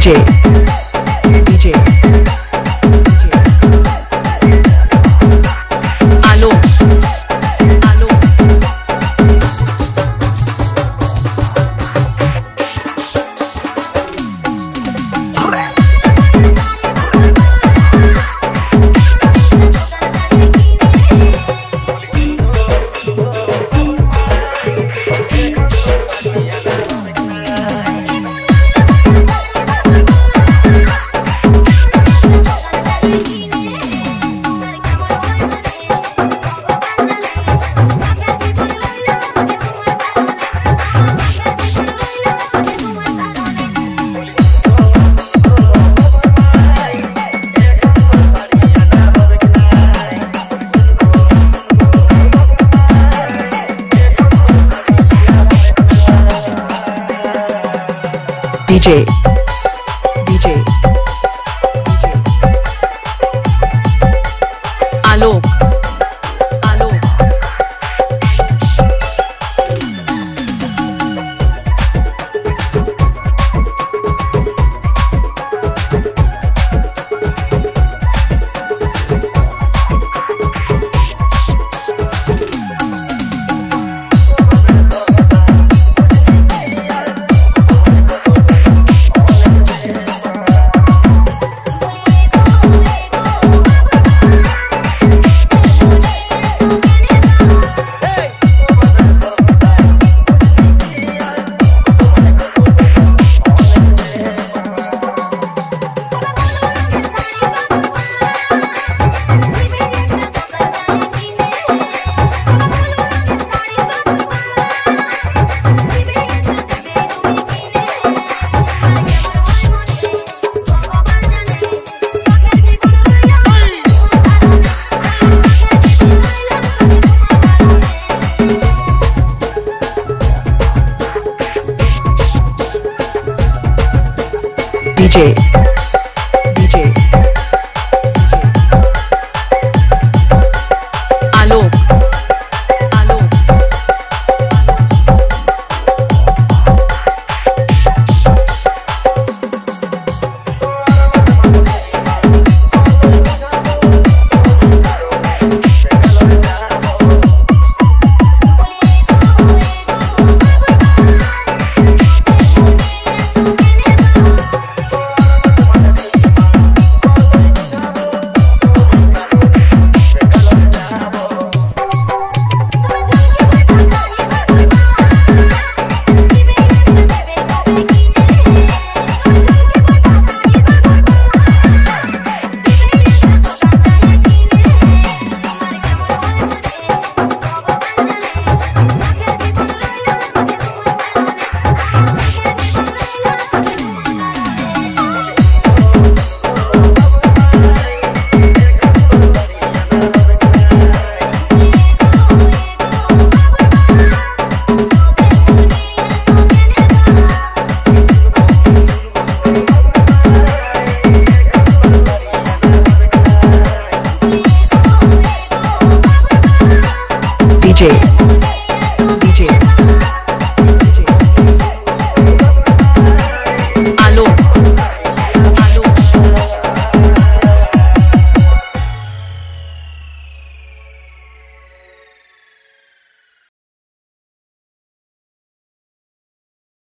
DJ DJ Alok Alok DJ DJ DJ Alok DJ